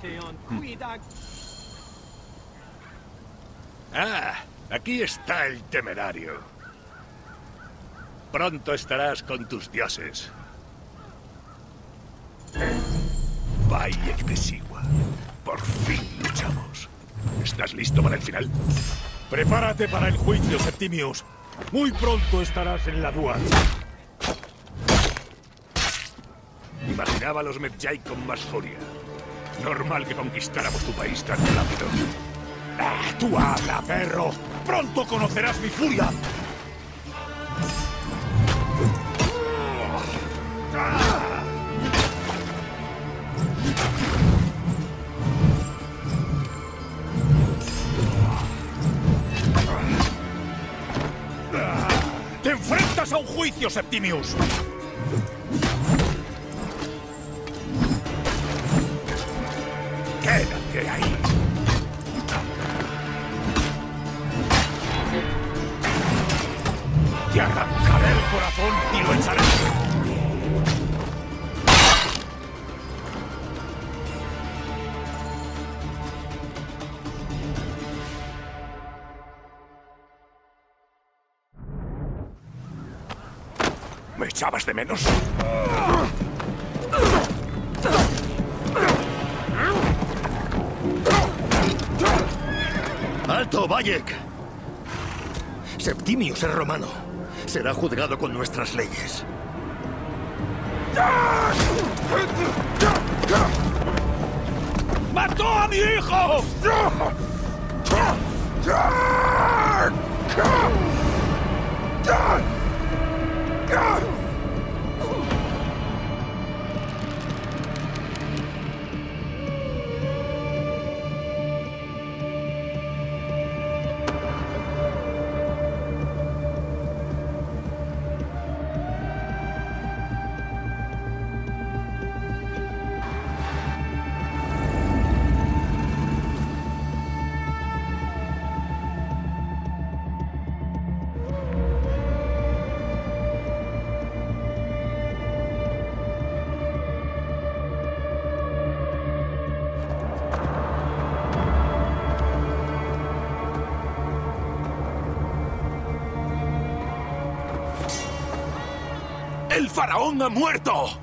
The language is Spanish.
Simeon, cuida. Ah, aquí está el temerario. Pronto estarás con tus dioses. Bayek de. Por fin luchamos. ¿Estás listo para el final? Prepárate para el juicio, Septimius. Muy pronto estarás en la aduana. Imaginaba a los Medjay con más furia. Normal que conquistáramos tu país tan rápido. ¡Ah, tú habla, perro! ¡Pronto conocerás mi furia! ¡Te enfrentas a un juicio, Septimius! ¿Me echabas de menos? ¡Alto, Bayek! Septimius es romano. Será juzgado con nuestras leyes. ¡Mató a mi hijo! ¡El faraón ha muerto!